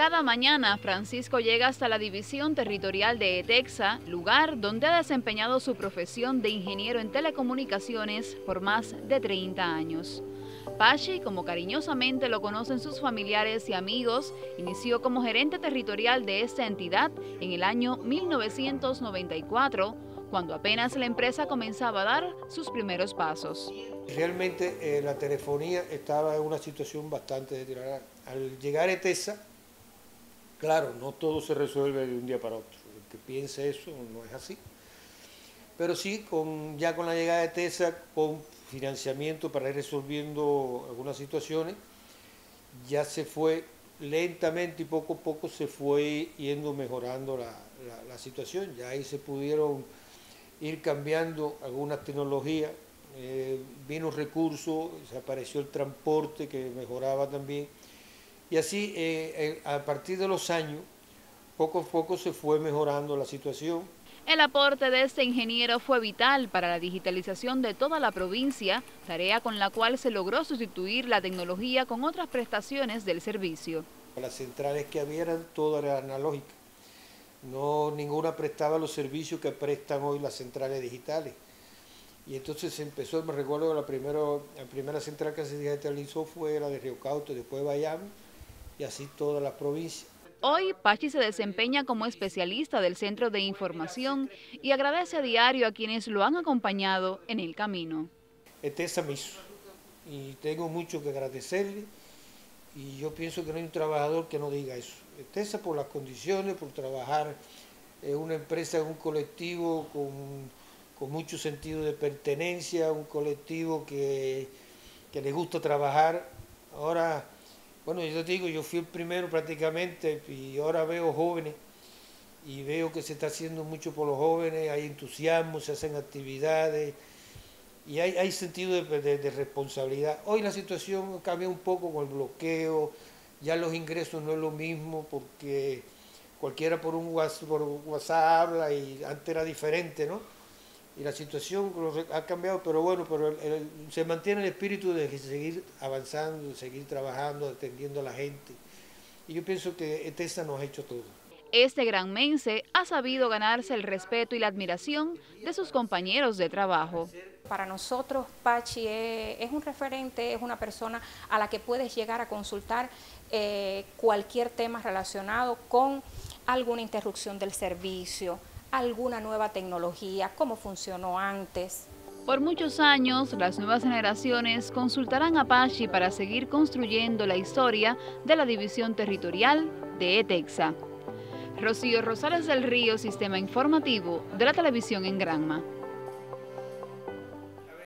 Cada mañana, Francisco llega hasta la división territorial de ETEXA, lugar donde ha desempeñado su profesión de ingeniero en telecomunicaciones por más de 30 años. Pachi, como cariñosamente lo conocen sus familiares y amigos, inició como gerente territorial de esta entidad en el año 1994, cuando apenas la empresa comenzaba a dar sus primeros pasos. Realmente eh, la telefonía estaba en una situación bastante deteriorada. Al llegar a ETESA, Claro, no todo se resuelve de un día para otro. El que piense eso no es así. Pero sí, con, ya con la llegada de TESA, con financiamiento para ir resolviendo algunas situaciones, ya se fue lentamente y poco a poco se fue yendo mejorando la, situación. Ya ahí se pudieron ir cambiando algunas tecnologías, eh, vino recursos, se apareció el transporte que mejoraba también y así, eh, eh, a partir de los años, poco a poco se fue mejorando la situación. El aporte de este ingeniero fue vital para la digitalización de toda la provincia, tarea con la cual se logró sustituir la tecnología con otras prestaciones del servicio. Las centrales que había eran todas analógicas. No, ninguna prestaba los servicios que prestan hoy las centrales digitales. Y entonces empezó, me recuerdo la primera, la primera central que se digitalizó fue la de Río Cauto, después Bayamo, y así toda la provincia. Hoy, Pachi se desempeña como especialista del Centro de Información y agradece a diario a quienes lo han acompañado en el camino. Este es y tengo mucho que agradecerle y yo pienso que no hay un trabajador que no diga eso. Etesa por las condiciones, por trabajar en una empresa, en un colectivo con, con mucho sentido de pertenencia, un colectivo que, que le gusta trabajar. Ahora bueno, yo te digo, yo fui el primero prácticamente y ahora veo jóvenes y veo que se está haciendo mucho por los jóvenes, hay entusiasmo, se hacen actividades y hay, sentido de, responsabilidad. Hoy la situación cambia un poco con el bloqueo, ya los ingresos no es lo mismo porque cualquiera por un por WhatsApp habla y antes era diferente, ¿no? Y la situación ha cambiado, pero bueno, pero se mantiene el espíritu de seguir avanzando, de seguir trabajando, atendiendo a la gente. Y yo pienso que ETESA nos ha hecho todo. Este gran mense ha sabido ganarse el respeto y la admiración de sus compañeros de trabajo. Para nosotros, Pachi es, un referente, es una persona a la que puedes llegar a consultar eh, cualquier tema relacionado con alguna interrupción del servicio, alguna nueva tecnología, cómo funcionó antes. Por muchos años, las nuevas generaciones consultarán a Apache para seguir construyendo la historia de la división territorial de ETEXA. Rocío Rosales del Río, Sistema Informativo de la Televisión en Granma.